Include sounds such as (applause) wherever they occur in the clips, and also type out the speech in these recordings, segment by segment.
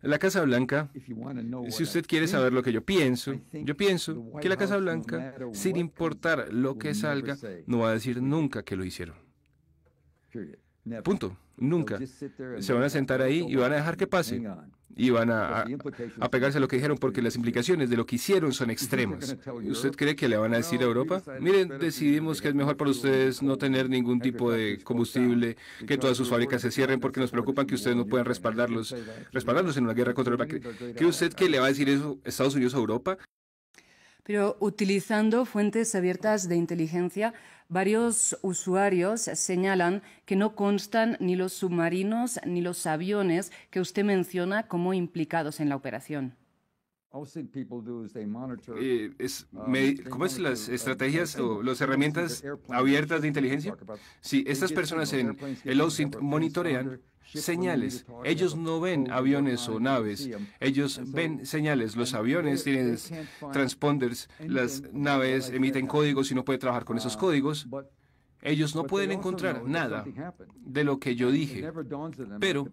La Casa Blanca, si usted quiere saber lo que yo pienso, yo pienso que la Casa Blanca, sin importar lo que salga, no va a decir nunca que lo hicieron. Punto. Nunca. Se van a sentar ahí y van a dejar que pase. Y van a, a, pegarse a lo que dijeron porque las implicaciones de lo que hicieron son (laughs) extremas. ¿Usted cree que le van a decir a Europa? Miren, decidimos que es mejor para ustedes no tener ningún tipo de combustible, que todas sus fábricas se cierren porque nos preocupan que ustedes no puedan respaldarlos, respaldarlos en una guerra contra el... ¿Cree usted que le va a decir eso Estados Unidos a Europa? Pero utilizando fuentes abiertas de inteligencia, varios usuarios señalan que no constan ni los submarinos ni los aviones que usted menciona como implicados en la operación. Eh, es, ¿Cómo es las estrategias o las herramientas abiertas de inteligencia? Sí, estas personas en el OSINT monitorean señales. Ellos no ven aviones o naves, ellos ven señales. Los aviones tienen transponders, las naves emiten códigos y no puede trabajar con esos códigos. Ellos no pueden encontrar nada de lo que yo dije, pero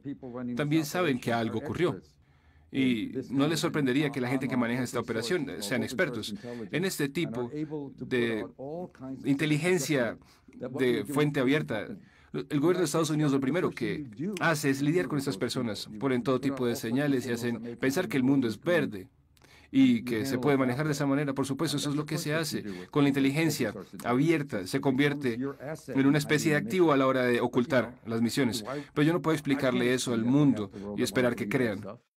también saben que algo ocurrió. Y no les sorprendería que la gente que maneja esta operación sean expertos en este tipo de inteligencia de fuente abierta. El gobierno de Estados Unidos lo primero que hace es lidiar con estas personas, ponen todo tipo de señales y hacen pensar que el mundo es verde y que se puede manejar de esa manera. Por supuesto, eso es lo que se hace con la inteligencia abierta. Se convierte en una especie de activo a la hora de ocultar las misiones. Pero yo no puedo explicarle eso al mundo y esperar que crean.